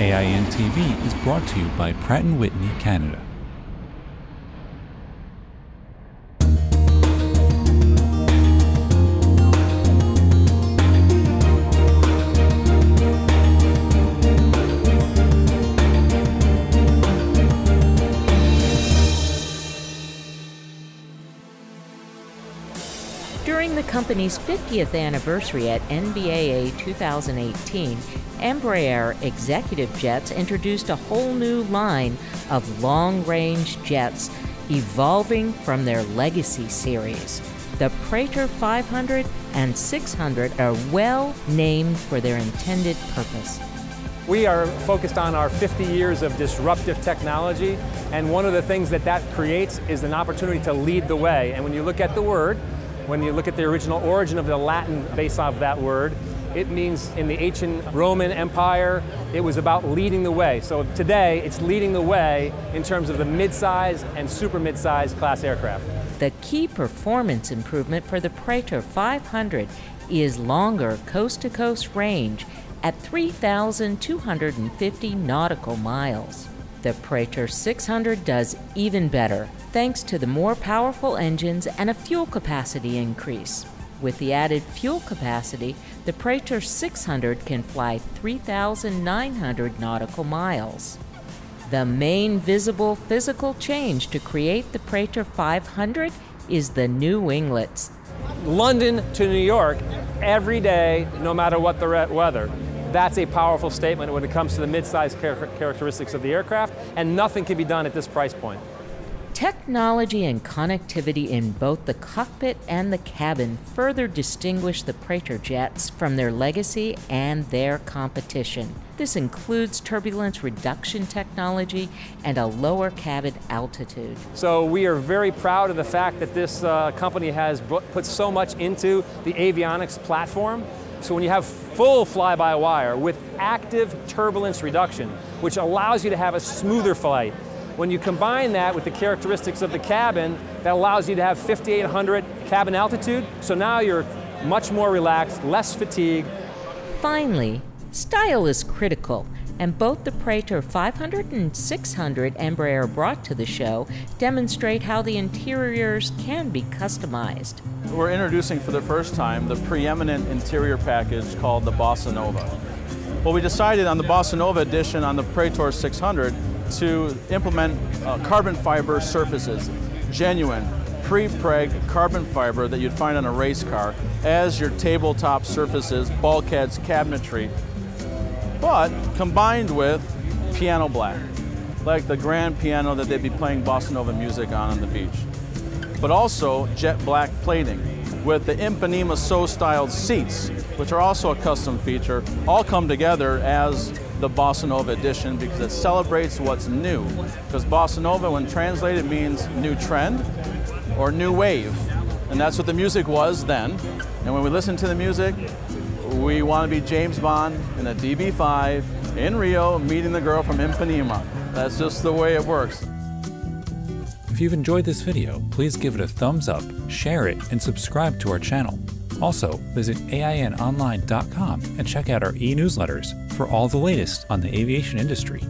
AIN TV is brought to you by Pratt & Whitney Canada. During the company's 50th anniversary at NBAA 2018, Embraer Executive Jets introduced a whole new line of long range jets evolving from their legacy series. The Praetor 500 and 600 are well named for their intended purpose. We are focused on our 50 years of disruptive technology, and one of the things that that creates is an opportunity to lead the way. And when you look at the word, when you look at the original origin of the Latin base of that word, it means in the ancient Roman Empire, it was about leading the way. So today, it's leading the way in terms of the mid-size and super mid-size class aircraft. The key performance improvement for the Praetor 500 is longer coast to coast range at 3,250 nautical miles. The Praetor 600 does even better, thanks to the more powerful engines and a fuel capacity increase. With the added fuel capacity, the Praetor 600 can fly 3,900 nautical miles. The main visible physical change to create the Praetor 500 is the new winglets. London to New York every day, no matter what the weather. That's a powerful statement when it comes to the mid-size char characteristics of the aircraft, and nothing can be done at this price point. Technology and connectivity in both the cockpit and the cabin further distinguish the Praetor jets from their legacy and their competition. This includes turbulence reduction technology and a lower cabin altitude. So we are very proud of the fact that this uh, company has put so much into the avionics platform. So when you have full fly-by-wire with active turbulence reduction, which allows you to have a smoother flight, when you combine that with the characteristics of the cabin, that allows you to have 5,800 cabin altitude, so now you're much more relaxed, less fatigue. Finally, style is critical, and both the Praetor 500 and 600 Embraer brought to the show demonstrate how the interiors can be customized. We're introducing for the first time the preeminent interior package called the Bossa Nova. Well, we decided on the Bossa Nova edition on the Praetor 600 to implement uh, carbon fiber surfaces, genuine, pre-preg carbon fiber that you'd find on a race car as your tabletop surfaces, bulkheads, cabinetry, but combined with piano black, like the grand piano that they'd be playing bossa nova music on on the beach. But also jet black plating with the Ipanema So styled seats, which are also a custom feature, all come together as the Bossa Nova edition because it celebrates what's new. Because Bossa Nova, when translated, means new trend or new wave. And that's what the music was then. And when we listen to the music, we want to be James Bond in a DB5 in Rio meeting the girl from Ipanema. That's just the way it works. If you've enjoyed this video, please give it a thumbs up, share it, and subscribe to our channel. Also, visit AINonline.com and check out our e newsletters for all the latest on the aviation industry.